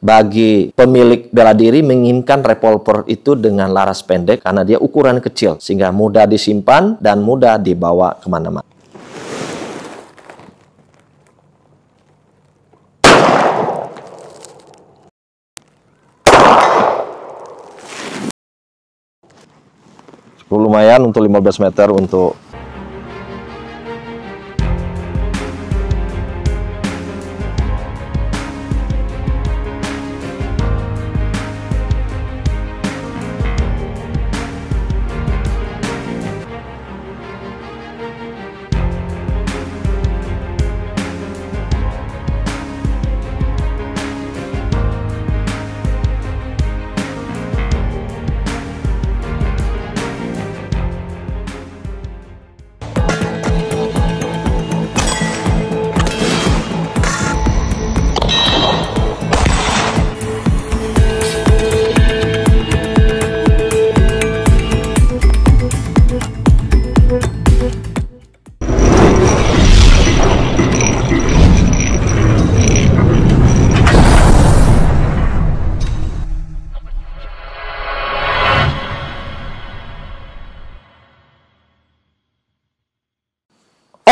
bagi pemilik bela diri menginginkan revolver itu dengan laras pendek karena dia ukuran kecil sehingga mudah disimpan dan mudah dibawa ke mana-mana. lumayan untuk 15 meter untuk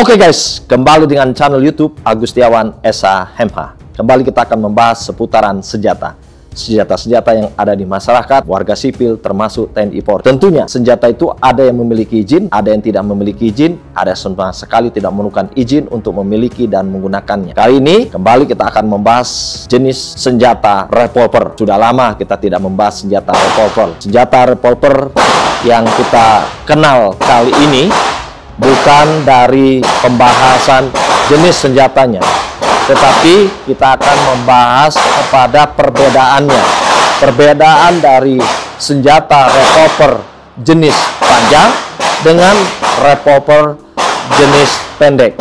Oke okay guys, kembali dengan channel YouTube Agustiawan Esa Hemha. Kembali kita akan membahas seputaran senjata. Senjata-senjata yang ada di masyarakat, warga sipil, termasuk TNI Polri. Tentunya senjata itu ada yang memiliki izin, ada yang tidak memiliki izin, ada sama sekali tidak memerlukan izin untuk memiliki dan menggunakannya. Kali ini kembali kita akan membahas jenis senjata revolver. Sudah lama kita tidak membahas senjata revolver. Senjata revolver yang kita kenal kali ini bukan dari pembahasan jenis senjatanya, tetapi kita akan membahas kepada perbedaannya. Perbedaan dari senjata revolver jenis panjang dengan revolver jenis pendek.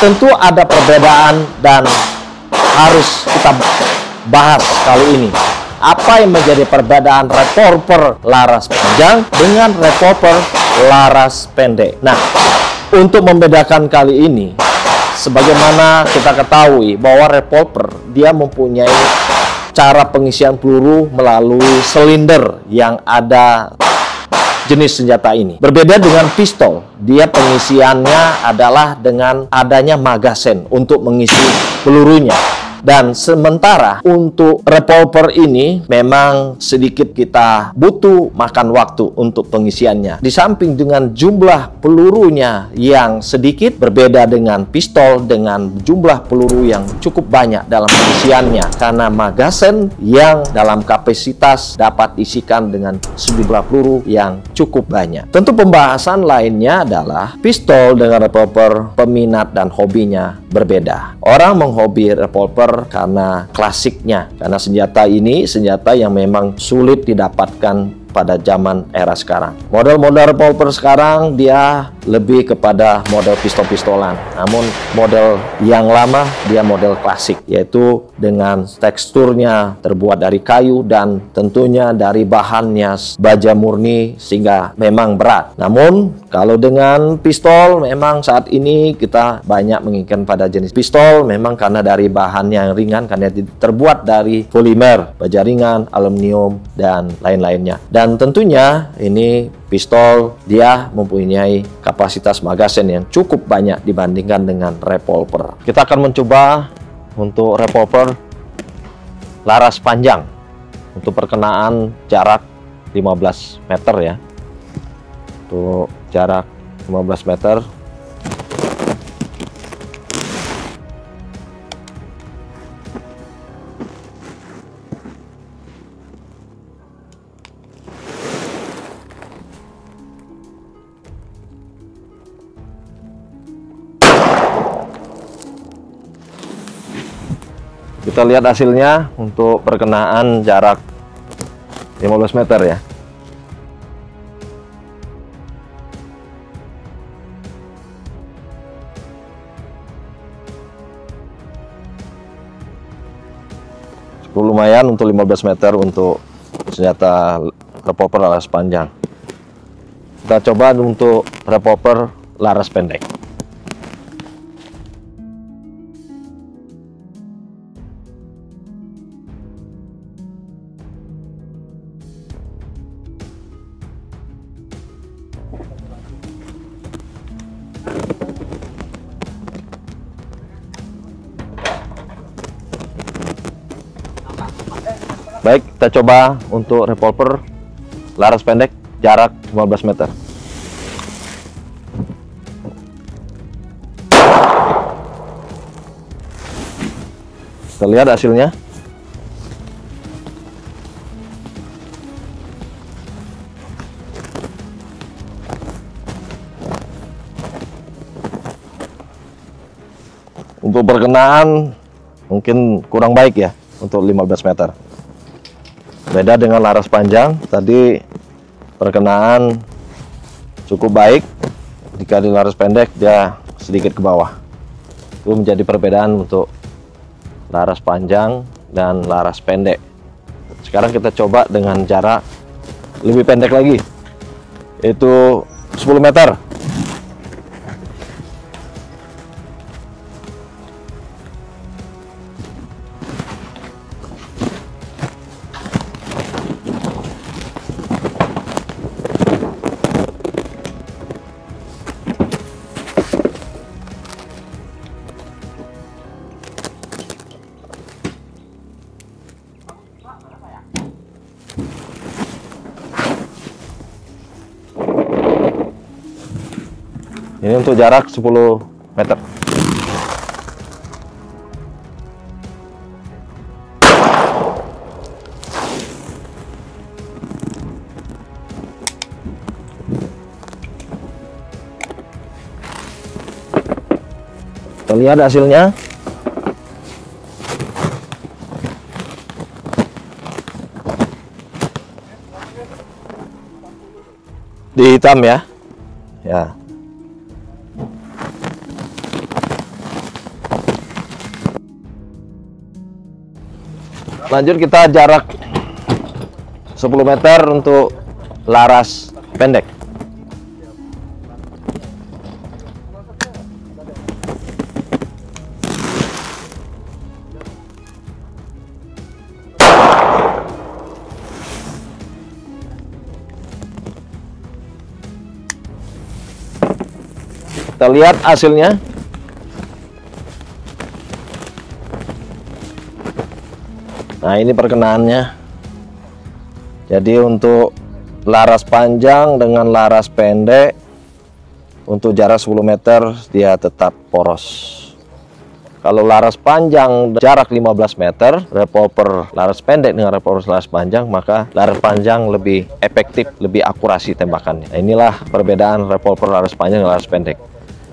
Tentu ada perbedaan dan harus kita bahas kali ini. Apa yang menjadi perbedaan revolver laras panjang dengan revolver laras pendek? Nah, untuk membedakan kali ini, sebagaimana kita ketahui bahwa revolver dia mempunyai cara pengisian peluru melalui silinder yang ada jenis senjata ini. Berbeda dengan pistol, dia pengisiannya adalah dengan adanya magazen untuk mengisi pelurunya. Dan sementara untuk revolver ini memang sedikit kita butuh makan waktu untuk pengisiannya. Di samping dengan jumlah pelurunya yang sedikit berbeda dengan pistol dengan jumlah peluru yang cukup banyak dalam pengisiannya karena magazen yang dalam kapasitas dapat isikan dengan sejumlah peluru yang cukup banyak. Tentu pembahasan lainnya adalah pistol dengan revolver peminat dan hobinya berbeda. Orang menghobi revolver karena klasiknya, karena senjata ini senjata yang memang sulit didapatkan pada zaman era sekarang. Model-model revolver sekarang dia lebih kepada model pistol-pistolan. Namun model yang lama dia model klasik yaitu dengan teksturnya terbuat dari kayu dan tentunya dari bahannya baja murni sehingga memang berat. Namun kalau dengan pistol memang saat ini kita banyak menginginkan pada jenis pistol memang karena dari bahannya yang ringan karena terbuat dari polimer, baja ringan, aluminium dan lain-lainnya. Dan tentunya ini pistol dia mempunyai kapasitas magazen yang cukup banyak dibandingkan dengan revolver. Kita akan mencoba untuk revolver laras panjang untuk perkenaan jarak 15 meter ya. Untuk jarak 15 meter kita lihat hasilnya untuk perkenaan jarak 15 meter ya. Lumayan untuk 15 meter untuk senjata revolver laras panjang. Kita coba untuk revolver laras pendek kita coba untuk revolver laras pendek jarak 15 meter. Kita lihat hasilnya. Untuk perkenaan mungkin kurang baik ya untuk 15 meter. Beda dengan laras panjang, tadi perkenaan cukup baik. Jika di laras pendek dia sedikit ke bawah. Itu menjadi perbedaan untuk laras panjang dan laras pendek. Sekarang kita coba dengan jarak lebih pendek lagi. Itu 10 meter. Ini untuk jarak 10 meter. Kita lihat hasilnya. Di hitam ya. Ya. Lanjut kita jarak 10 meter untuk laras pendek. Kita lihat hasilnya. Nah, ini perkenaannya. Jadi untuk laras panjang dengan laras pendek untuk jarak 10 meter dia tetap poros. Kalau laras panjang jarak 15 meter, revolver laras pendek dengan revolver laras panjang, maka laras panjang lebih efektif, lebih akurasi tembakannya. Nah, inilah perbedaan revolver laras panjang dan laras pendek.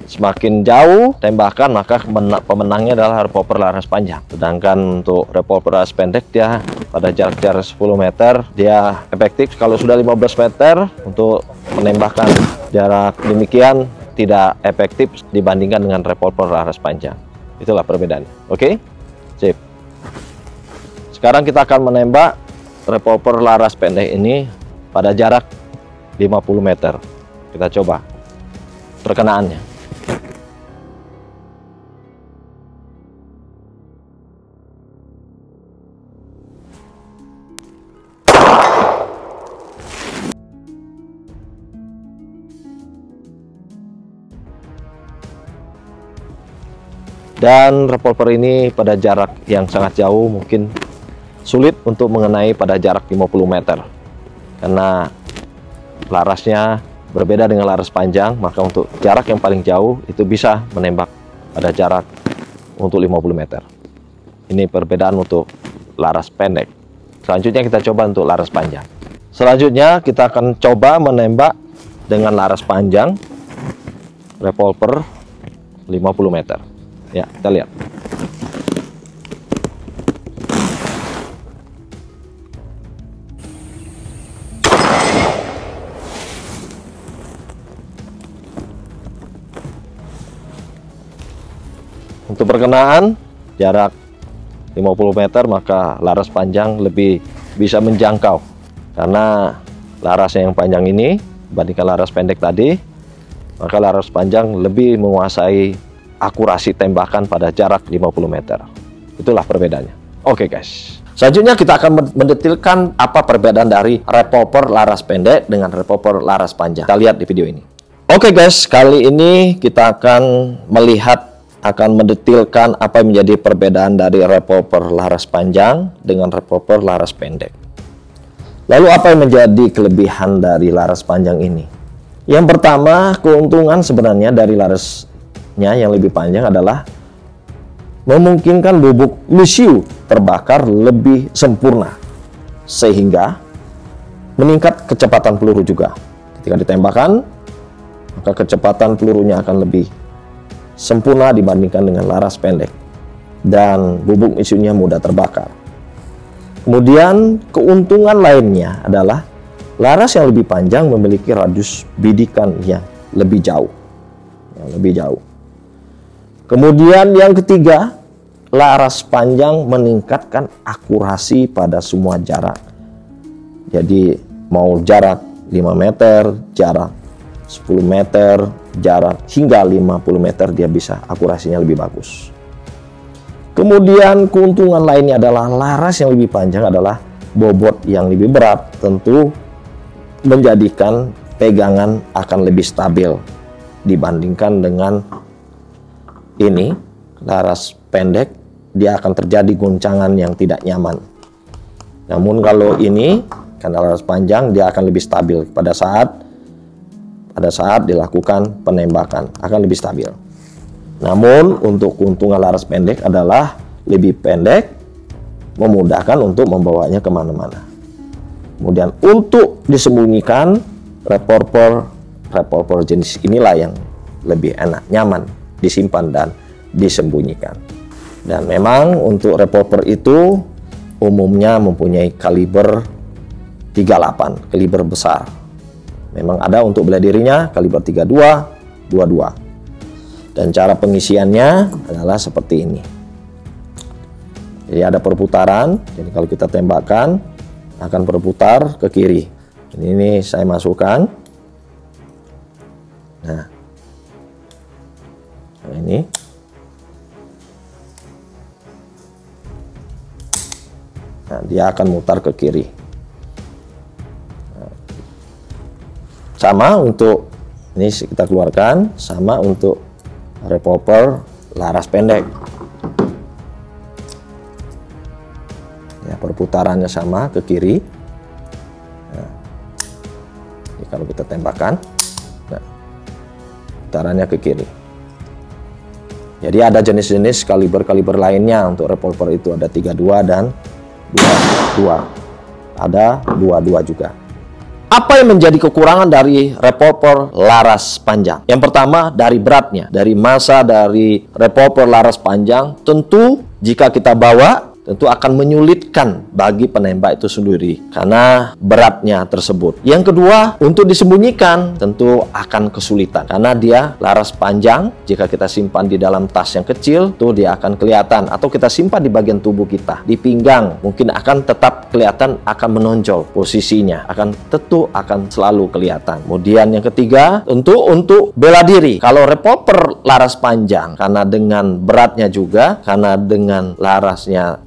Semakin jauh tembakan maka pemenangnya adalah revolver laras panjang. Sedangkan untuk revolver laras pendek dia pada jarak-jarak 10 meter dia efektif. Kalau sudah 15 meter untuk menembakkan jarak demikian tidak efektif dibandingkan dengan revolver laras panjang. Itulah perbedaannya. Oke? Sip. Sekarang kita akan menembak revolver laras pendek ini pada jarak 50 meter. Kita coba perkenaannya. Dan revolver ini pada jarak yang sangat jauh mungkin sulit untuk mengenai pada jarak 50 meter. Karena larasnya berbeda dengan laras panjang maka untuk jarak yang paling jauh itu bisa menembak pada jarak untuk 50 meter. Ini perbedaan untuk laras pendek. Selanjutnya kita coba untuk laras panjang. Selanjutnya kita akan coba menembak dengan laras panjang revolver 50 meter Ya, kita lihat. Untuk perkenaan jarak 50 meter maka laras panjang lebih bisa menjangkau karena laras yang panjang ini dibandingkan laras pendek tadi maka laras panjang lebih menguasai akurasi tembakan pada jarak 50 meter. Itulah perbedaannya. Oke okay, guys. Selanjutnya kita akan mendetilkan apa perbedaan dari revolver laras pendek dengan revolver laras panjang. Kita lihat di video ini. Oke okay guys, kali ini kita akan melihat akan mendetilkan apa yang menjadi perbedaan dari revolver laras panjang dengan revolver laras pendek. Lalu apa yang menjadi kelebihan dari laras panjang ini? Yang pertama, keuntungan sebenarnya dari larasnya yang lebih panjang adalah memungkinkan bubuk misiu terbakar lebih sempurna sehingga meningkat kecepatan peluru juga. Ketika ditembakkan, maka kecepatan pelurunya akan lebih sempurna dibandingkan dengan laras pendek dan bubuk misiunya mudah terbakar. Kemudian keuntungan lainnya adalah laras yang lebih panjang memiliki radius bidikan yang lebih jauh. Yang lebih jauh. Kemudian yang ketiga, laras panjang meningkatkan akurasi pada semua jarak. Jadi mau jarak 5 meter, jarak 10 meter, jarak hingga 50 meter dia bisa akurasinya lebih bagus. Kemudian keuntungan lainnya adalah laras yang lebih panjang adalah bobot yang lebih berat tentu menjadikan pegangan akan lebih stabil dibandingkan dengan ini laras pendek dia akan terjadi guncangan yang tidak nyaman. Namun kalau ini karena laras panjang dia akan lebih stabil pada saat pada saat dilakukan penembakan akan lebih stabil. Namun untuk keuntungan laras pendek adalah lebih pendek, memudahkan untuk membawanya ke mana-mana. Kemudian untuk disembunyikan revolver revolver jenis inilah yang lebih enak, nyaman disimpan dan disembunyikan. Dan memang untuk revolver itu umumnya mempunyai kaliber 38, kaliber besar Memang ada untuk bela dirinya kaliber 32, 22. Dan cara pengisiannya adalah seperti ini. Jadi ada perputaran, jadi kalau kita tembakkan akan berputar ke kiri. Ini, ini saya masukkan. Nah, nah ini Nah, dia akan mutar ke kiri. Sama untuk ini kita keluarkan, sama untuk revolver laras pendek. Ya, perputarannya sama ke kiri. Nah, ini kalau kita tembakkan, nah, putarannya ke kiri. Jadi ada jenis-jenis kaliber-kaliber lainnya untuk revolver itu ada 32 dan 22. Ada 22 juga. Apa yang menjadi kekurangan dari revolver laras panjang? Yang pertama dari beratnya, dari masa dari revolver laras panjang. Tentu jika kita bawa tentu akan menyulitkan bagi penembak itu sendiri karena beratnya tersebut. Yang kedua, untuk disembunyikan tentu akan kesulitan karena dia laras panjang. Jika kita simpan di dalam tas yang kecil, tuh dia akan kelihatan atau kita simpan di bagian tubuh kita, di pinggang, mungkin akan tetap kelihatan akan menonjol posisinya, akan tentu akan selalu kelihatan. Kemudian yang ketiga, tentu untuk bela diri. Kalau revolver laras panjang karena dengan beratnya juga, karena dengan larasnya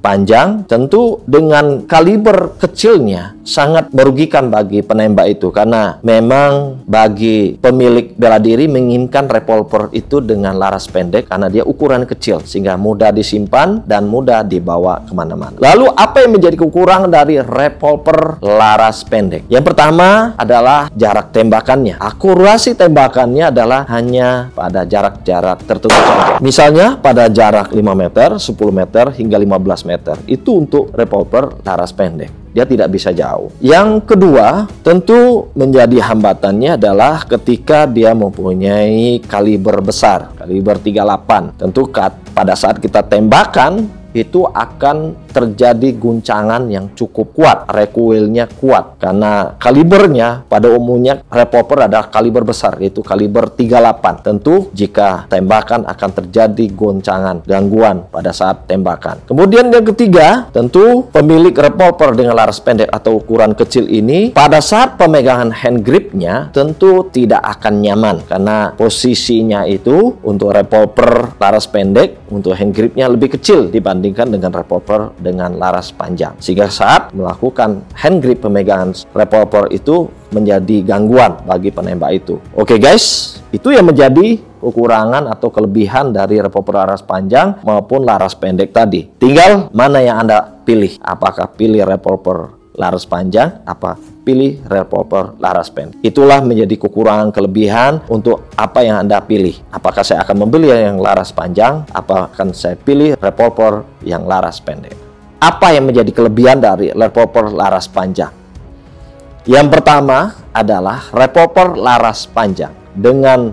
tentu dengan kaliber kecilnya sangat merugikan bagi penembak itu karena memang bagi pemilik bela diri menginginkan revolver itu dengan laras pendek karena dia ukuran kecil sehingga mudah disimpan dan mudah dibawa ke mana-mana. Lalu apa yang menjadi kekurangan dari revolver laras pendek? Yang pertama adalah jarak tembakannya. Akurasi tembakannya adalah hanya pada jarak-jarak tertentu saja. Misalnya pada jarak 5 meter, 10 meter hingga 15 meter meter. Itu untuk revolver laras pendek. Dia tidak bisa jauh. Yang kedua, tentu menjadi hambatannya adalah ketika dia mempunyai kaliber besar, kaliber 38. Tentu pada saat kita tembakan itu akan terjadi guncangan yang cukup kuat, recoilnya kuat karena kalibernya pada umumnya revolver ada kaliber besar yaitu kaliber 38. Tentu jika tembakan akan terjadi goncangan, gangguan pada saat tembakan. Kemudian yang ketiga, tentu pemilik revolver dengan laras pendek atau ukuran kecil ini pada saat pemegangan hand gripnya tentu tidak akan nyaman karena posisinya itu untuk revolver laras pendek untuk hand gripnya lebih kecil dibanding dibandingkan dengan revolver dengan laras panjang. Sehingga saat melakukan hand grip pemegangan revolver itu menjadi gangguan bagi penembak itu. Oke guys, itu yang menjadi kekurangan atau kelebihan dari revolver laras panjang maupun laras pendek tadi. Tinggal mana yang Anda pilih. Apakah pilih revolver laras panjang apa pilih revolver laras pendek. Itulah menjadi kekurangan kelebihan untuk apa yang Anda pilih. Apakah saya akan membeli yang laras panjang, apa akan saya pilih revolver yang laras pendek. Apa yang menjadi kelebihan dari revolver laras panjang? Yang pertama adalah revolver laras panjang. Dengan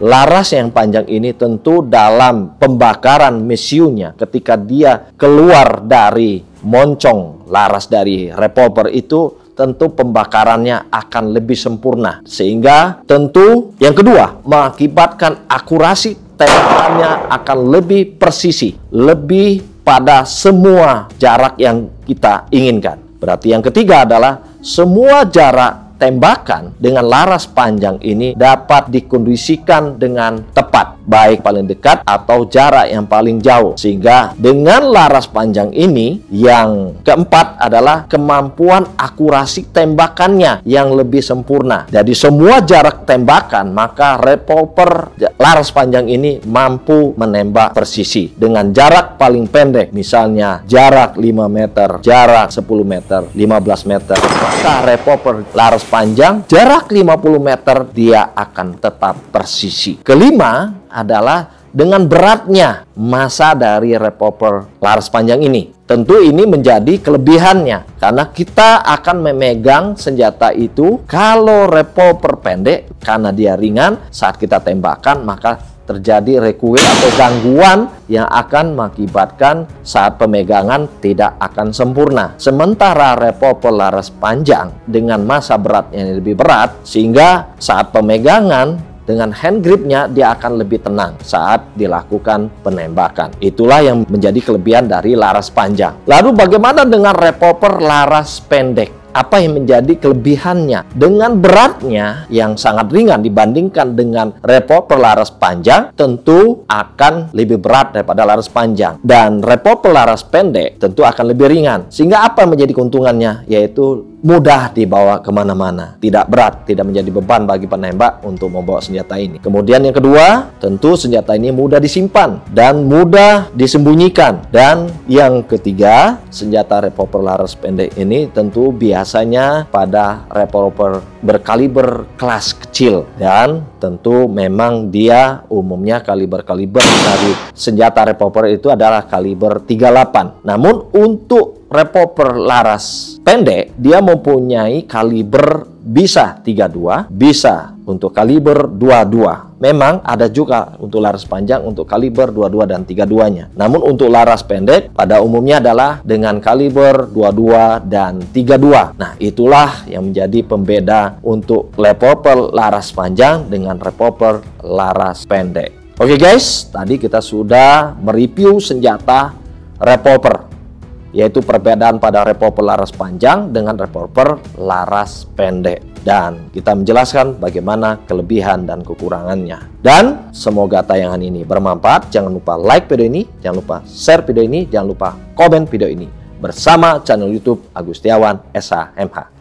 laras yang panjang ini tentu dalam pembakaran mesiunya ketika dia keluar dari moncong laras dari revolver itu tentu pembakarannya akan lebih sempurna sehingga tentu yang kedua mengakibatkan akurasi tembakannya akan lebih presisi lebih pada semua jarak yang kita inginkan. Berarti yang ketiga adalah semua jarak tembakan dengan laras panjang ini dapat dikondisikan dengan tepat, baik paling dekat atau jarak yang paling jauh. Sehingga dengan laras panjang ini, yang keempat adalah kemampuan akurasi tembakannya yang lebih sempurna. Jadi semua jarak tembakan, maka revolver laras panjang ini mampu menembak presisi dengan jarak paling pendek, misalnya jarak 5 meter, jarak 10 meter, 15 meter. Maka revolver laras panjang, jarak 50 meter dia akan tetap persisi. Kelima adalah dengan beratnya masa dari revolver laras panjang ini. Tentu ini menjadi kelebihannya karena kita akan memegang senjata itu kalau revolver pendek karena dia ringan saat kita tembakan maka terjadi recoil atau gangguan yang akan mengakibatkan saat pemegangan tidak akan sempurna. Sementara revolver laras panjang dengan masa beratnya yang lebih berat sehingga saat pemegangan dengan hand gripnya dia akan lebih tenang saat dilakukan penembakan. Itulah yang menjadi kelebihan dari laras panjang. Lalu bagaimana dengan revolver laras pendek? apa yang menjadi kelebihannya dengan beratnya yang sangat ringan dibandingkan dengan revolver laras panjang tentu akan lebih berat daripada laras panjang dan revolver laras pendek tentu akan lebih ringan sehingga apa menjadi keuntungannya yaitu mudah dibawa ke mana-mana, tidak berat, tidak menjadi beban bagi penembak untuk membawa senjata ini. Kemudian yang kedua, tentu senjata ini mudah disimpan dan mudah disembunyikan. Dan yang ketiga, senjata revolver laras pendek ini tentu biasanya pada revolver berkaliber kelas kecil dan tentu memang dia umumnya kaliber-kaliber dari senjata revolver itu adalah kaliber 38. Namun untuk revolver laras pendek, dia mempunyai kaliber bisa 32, bisa untuk kaliber 22. Memang ada juga untuk laras panjang untuk kaliber 22 dan 32-nya. Namun untuk laras pendek pada umumnya adalah dengan kaliber 22 dan 32. Nah, itulah yang menjadi pembeda untuk revolver laras panjang dengan revolver laras pendek. Oke guys, tadi kita sudah mereview senjata revolver yaitu perbedaan pada revolver laras panjang dengan revolver laras pendek dan kita menjelaskan bagaimana kelebihan dan kekurangannya. Dan semoga tayangan ini bermanfaat. Jangan lupa like video ini, jangan lupa share video ini, jangan lupa komen video ini bersama channel YouTube Agustiawan SHMH.